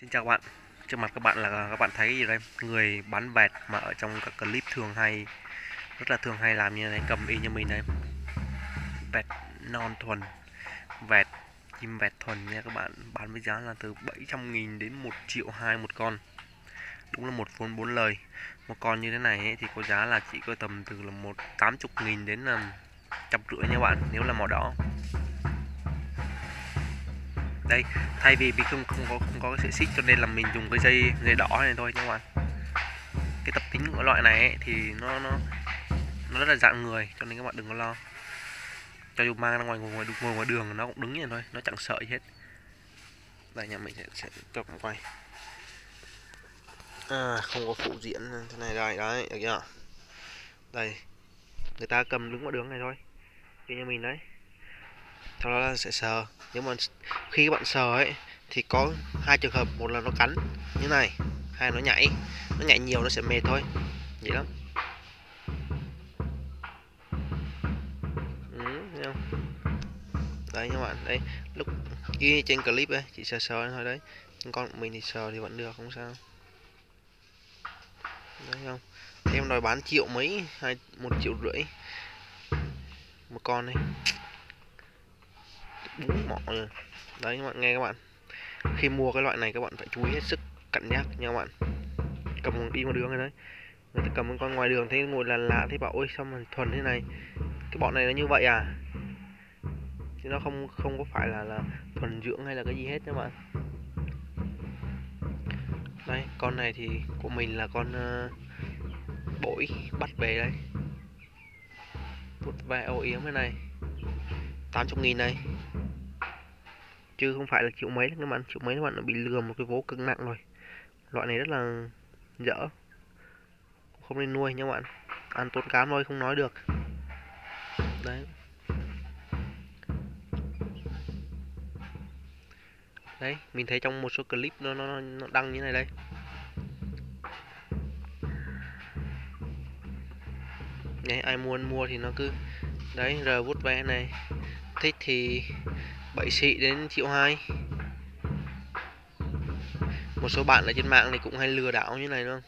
Xin chào các bạn. Trước mặt các bạn là các bạn thấy gì đây? Người bán vẹt mà ở trong các clip thường hay Rất là thường hay làm như này Cầm y như mình đây. Vẹt non thuần Vẹt chim vẹt thuần nha các bạn. Bán với giá là từ 700 nghìn đến 1 triệu 2 một con. Đúng là một vốn bốn lời. Một con như thế này ấy, thì có giá là chỉ có tầm từ là một 80 nghìn đến là trăm rưỡi nha bạn Nếu là màu đỏ đây thay vì vì không không có không có cái sợi xích cho nên là mình dùng cái dây dây đỏ này thôi các bạn. Cái tập tính của loại này ấy, thì nó nó nó rất là dạng người cho nên các bạn đừng có lo. Cho dù mang ra ngoài ngồi ngoài, ngồi ngoài đường nó cũng đứng như thôi nó chẳng sợ gì hết. Đây nhà mình sẽ, sẽ cho bạn quay. À, không có phụ diễn thế này đây đấy được chưa? Đây người ta cầm đứng ngoài đường này thôi. Như nhà mình đấy sau đó là sẽ sờ. Nếu mà khi các bạn sờ ấy thì có hai trường hợp. Một là nó cắn như này hai nó nhảy. Nó nhảy nhiều nó sẽ mệt thôi. Vậy lắm. Ừ, không? đấy các bạn đây lúc ghi trên clip ấy chỉ sờ sờ thôi đấy. Con mình thì sờ thì vẫn được không sao. Đấy không? Em đòi bán triệu mấy? Hai một triệu rưỡi. Một con này bún mỏ rồi. Đấy các bạn nghe các bạn. Khi mua cái loại này các bạn phải chú ý hết sức cẩn nhắc nha các bạn. Cầm đi ngoài đường rồi đấy. Người ta cầm con ngoài đường thấy ngồi là lạ thấy bảo ôi sao mà thuần thế này? Cái bọn này nó như vậy à? Chứ nó không không có phải là là thuần dưỡng hay là cái gì hết các bạn. Đây con này thì của mình là con ờ, uh, bổi bắt về đây một vài ổ yếm cái này. 800 nghìn này chứ không phải là triệu mấy các bạn triệu mấy các bạn đã bị lừa một cái vố cực nặng rồi. Loại này rất là dở. Không nên nuôi nha các bạn. Ăn tốn cám thôi không nói được. Đấy. Đấy mình thấy trong một số clip nó nó, nó đăng như này đây. Đấy ai muốn mua thì nó cứ đấy rồi vút ve này. Thích thì 7 xị đến triệu 2 một số bạn ở trên mạng này cũng hay lừa đảo như này luôn.